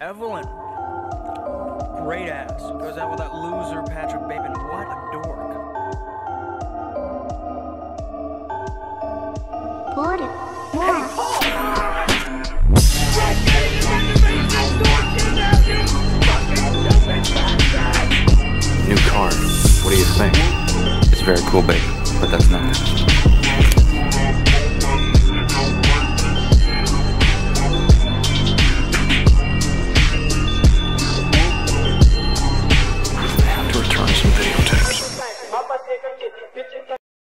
Evelyn. Great ass. Goes out with that loser Patrick Bateman. What a dork. Put it. New car. What do you think? It's very cool, baby, but that's nothing. It, it,